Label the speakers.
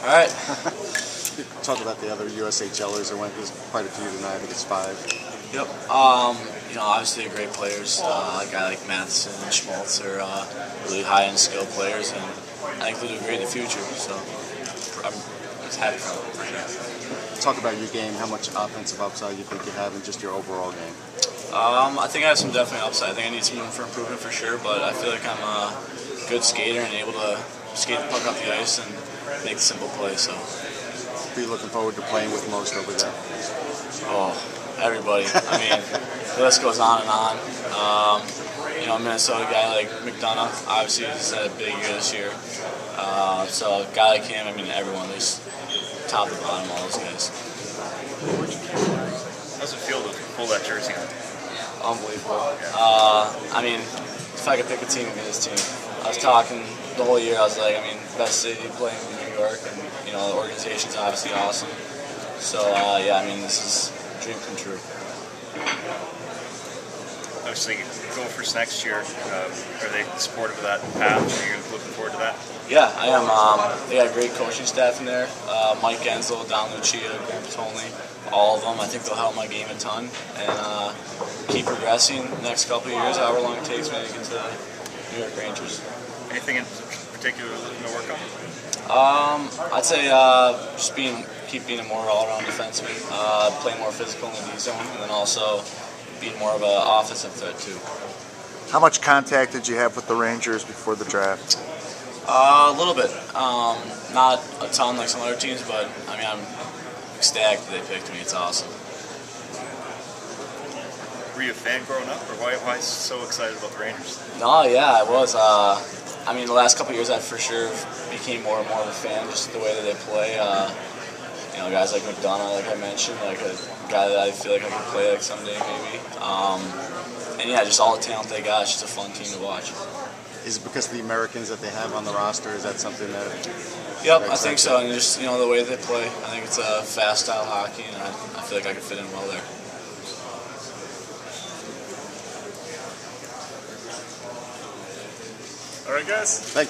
Speaker 1: All right.
Speaker 2: Talk about the other USHLers. There went there's quite a few tonight. I think it's five.
Speaker 1: Yep. Um, you know, obviously they're great players. Uh, a guy like Matheson and Schmaltz are uh, really high-end skill players, and I think they'll do great in the future. So I'm just happy for them for sure.
Speaker 2: Talk about your game. How much offensive upside you think you have in just your overall game?
Speaker 1: Um, I think I have some definite upside. I think I need some room for improvement for sure, but I feel like I'm a good skater and able to skate the puck off the ice and make simple play. So,
Speaker 2: Be looking forward to playing with most over there.
Speaker 1: oh, everybody. I mean, the list goes on and on. Um, you know, Minnesota guy like McDonagh, obviously he's had a big year this year. Uh, so a guy like him, I mean, everyone, there's top to bottom, all those guys.
Speaker 3: How's it feel to pull that jersey on?
Speaker 1: Unbelievable. Uh, I mean, if I could pick a team, it'd be this team. I was talking the whole year. I was like, I mean, best city playing and you know, the organization's obviously awesome. So uh, yeah, I mean, this is a dream come true.
Speaker 3: Obviously, for next year, uh, are they supportive of that path? Are you looking forward to that?
Speaker 1: Yeah, I am. Um, they got a great coaching staff in there. Uh, Mike Guentzel, Don Lucia, Grant Potulny, all of them. I think they'll help my game a ton and uh, keep progressing the next couple of years, however long it takes me to get to the New York Rangers.
Speaker 3: Anything in particular you're looking to work on?
Speaker 1: Um, I'd say uh, just being keep being a more all-around defenseman, uh, playing more physical in the D zone, and then also being more of an offensive threat too.
Speaker 4: How much contact did you have with the Rangers before the draft?
Speaker 1: Uh, a little bit, um, not a ton like some other teams, but I mean I'm ecstatic that they picked me. It's awesome.
Speaker 3: Were you a fan growing up, or why, why so excited about the Rangers?
Speaker 1: No, yeah, I was. Uh, I mean, the last couple of years, I for sure became more and more of a fan, just the way that they play. Uh, you know, guys like McDonagh, like I mentioned, like a guy that I feel like I could play like someday maybe. Um, and yeah, just all the talent they got. It's just a fun team to watch.
Speaker 2: Is it because of the Americans that they have on the roster? Is that something that?
Speaker 1: Yep, I think so. And just you know the way they play, I think it's a fast style hockey, and I, I feel like I could fit in well there.
Speaker 3: All right, guys.
Speaker 2: Thank